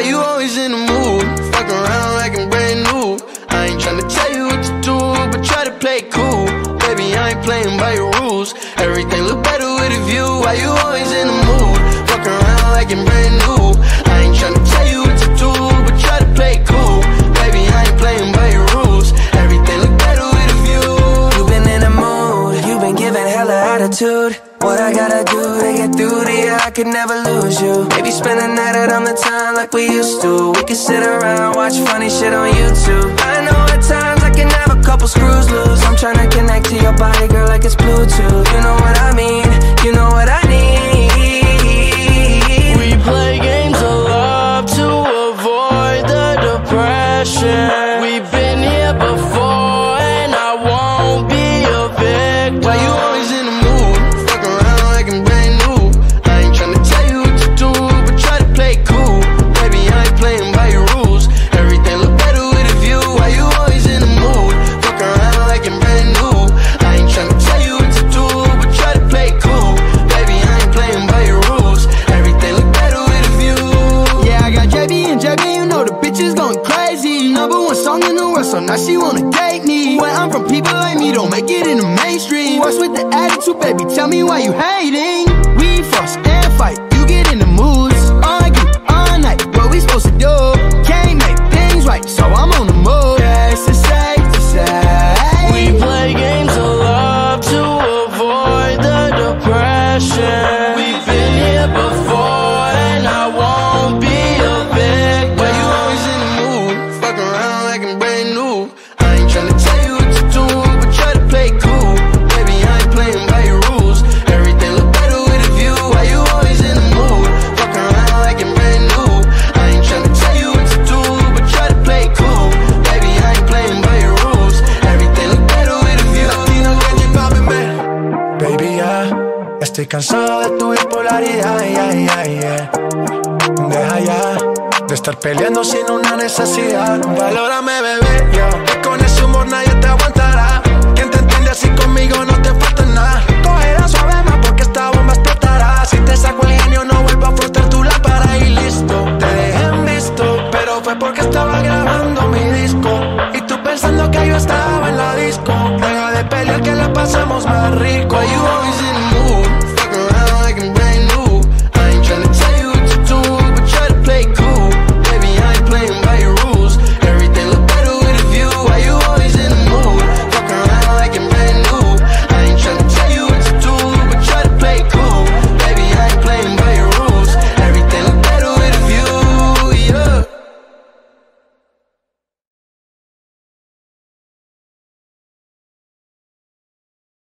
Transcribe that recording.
always in the mood. Fuck around like I'm brand new. I ain't tryna tell you what to do, but try to play cool. Baby, I ain't playing by your rules. Everything look better with a view. Why you always in the mood? Fuck around like I'm brand new. I ain't tryna tell you what to do, but try to play cool. Baby, I ain't playing by your rules. Everything look better with a view. You've been in a mood, you've been giving hella attitude. What I gotta do to get through you, I could never lose you. Maybe spend the night out on the town like we used to. We could sit around, watch funny shit on YouTube. I know at times I can have a couple screws loose. I'm tryna connect to your body, girl, like it's Bluetooth. You know is going crazy. Number one song in the world, so now she wanna date me. When I'm from people like me, don't make it in the mainstream. What's with the attitude, baby? Tell me why you hating. We fuss and fight, estoy cansado de tu bipolaridad. ya, ya, ya. Deja ya de estar peleando sin una necesidad. Valórame, bebé, yo. Con ese humor nadie te aguantará. Quien te entiende así conmigo no te falta nada. Cogerá suave más porque esta bomba explotará. Si te saco el genio, no vuelvo a frotar tu lámpara y listo. Te dejé en visto, pero fue porque estaba grabando mi disco. Y tú pensando que yo estaba en la disco. Deja de pelear que la pasamos más rico. You